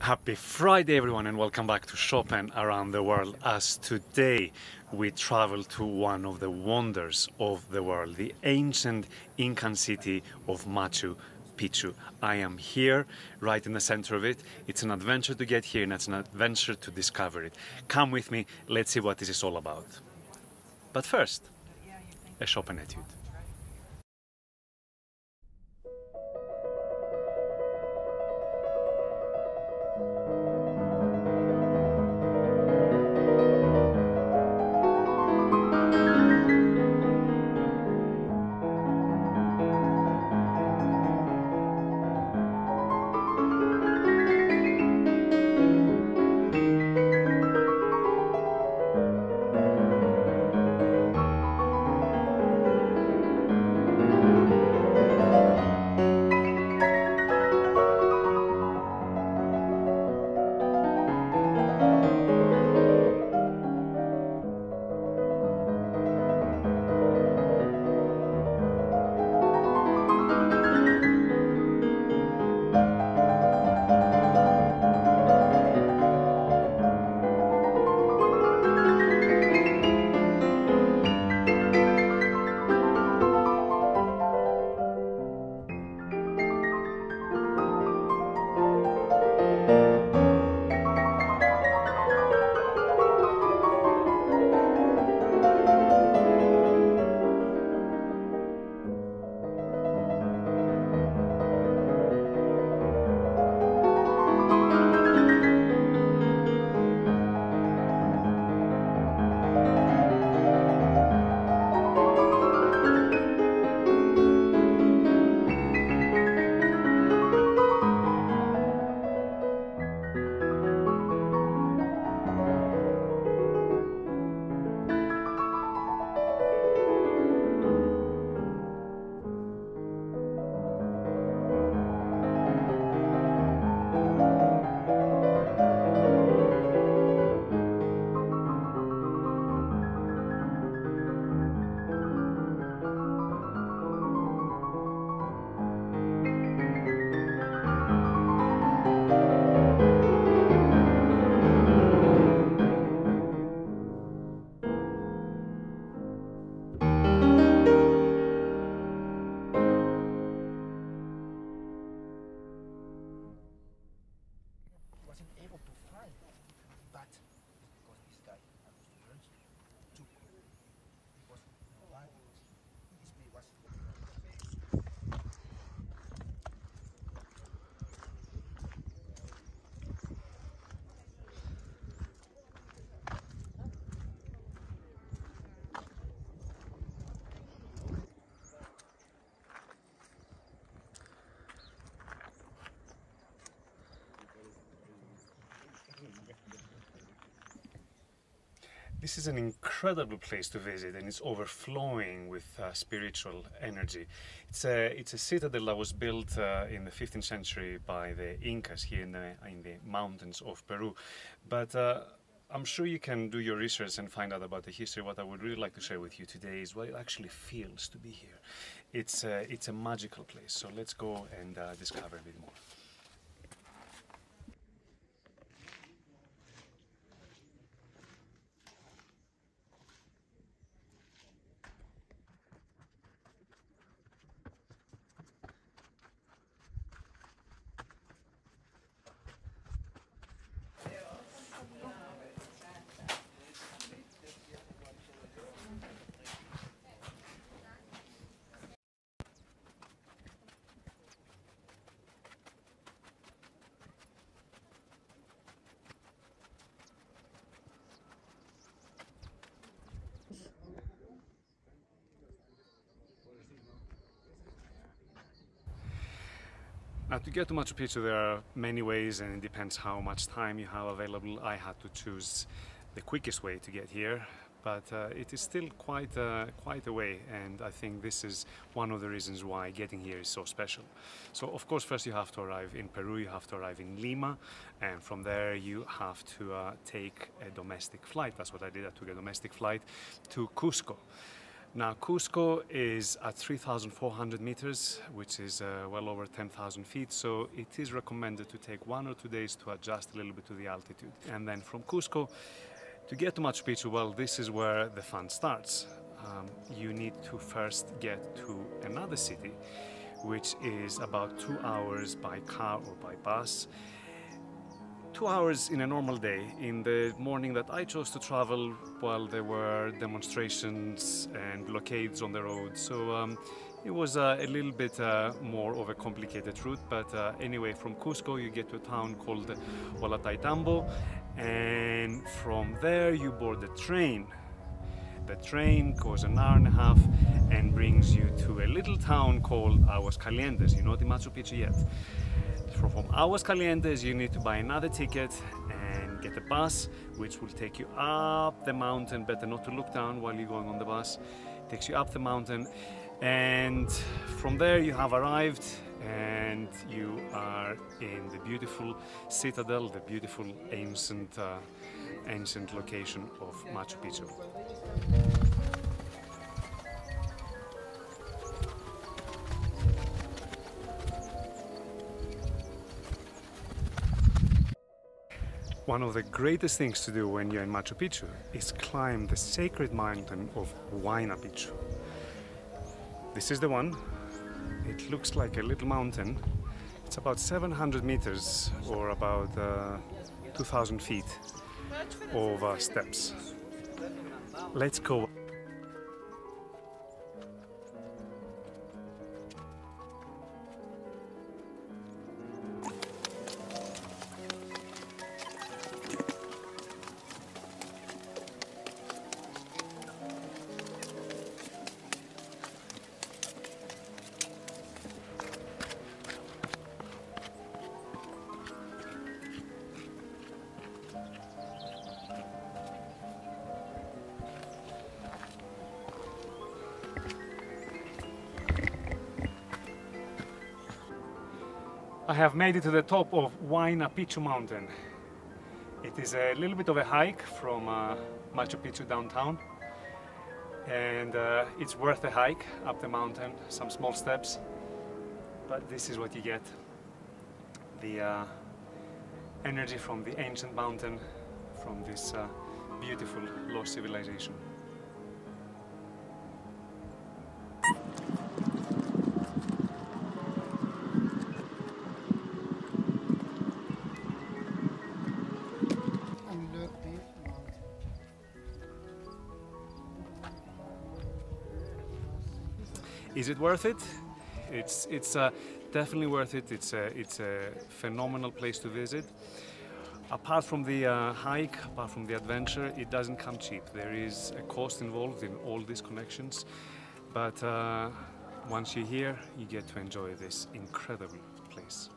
Happy Friday everyone and welcome back to Chopin Around the World as today we travel to one of the wonders of the world, the ancient Incan city of Machu Picchu. I am here right in the center of it. It's an adventure to get here and it's an adventure to discover it. Come with me, let's see what this is all about. But first, a Chopin etude. This is an incredible place to visit and it's overflowing with uh, spiritual energy. It's a, it's a citadel that was built uh, in the 15th century by the Incas here in the, in the mountains of Peru. But uh, I'm sure you can do your research and find out about the history. What I would really like to share with you today is what it actually feels to be here. It's a, it's a magical place, so let's go and uh, discover a bit more. To get to Machu Picchu there are many ways and it depends how much time you have available. I had to choose the quickest way to get here but uh, it is still quite a, quite a way and I think this is one of the reasons why getting here is so special. So of course first you have to arrive in Peru, you have to arrive in Lima and from there you have to uh, take a domestic flight. That's what I did, I took a domestic flight to Cusco. Now, Cusco is at 3,400 meters, which is uh, well over 10,000 feet, so it is recommended to take one or two days to adjust a little bit to the altitude. And then from Cusco, to get to Machu Picchu, well, this is where the fun starts. Um, you need to first get to another city, which is about two hours by car or by bus two hours in a normal day. In the morning that I chose to travel, well, there were demonstrations and blockades on the road. So um, it was uh, a little bit uh, more of a complicated route. But uh, anyway, from Cusco, you get to a town called Ollantaytambo. And from there, you board the train. The train goes an hour and a half and brings you to a little town called Aguascalientes. You're not in Machu Picchu yet from, from Aguascalientes you need to buy another ticket and get a bus which will take you up the mountain. Better not to look down while you're going on the bus. It takes you up the mountain. And from there you have arrived and you are in the beautiful citadel the beautiful ancient uh, ancient location of Machu Picchu One of the greatest things to do when you're in Machu Picchu is climb the sacred mountain of Huayna Picchu. This is the one. It looks like a little mountain. It's about 700 meters or about uh, 2,000 feet of uh, steps. Let's go I have made it to the top of Huayna Picchu mountain. It is a little bit of a hike from uh, Machu Picchu downtown and uh, it's worth the hike up the mountain, some small steps, but this is what you get. The uh, energy from the ancient mountain, from this uh, beautiful lost civilization. Is it worth it? It's, it's uh, definitely worth it. It's a, it's a phenomenal place to visit. Apart from the uh, hike, apart from the adventure, it doesn't come cheap. There is a cost involved in all these connections, but uh, once you're here, you get to enjoy this incredible place.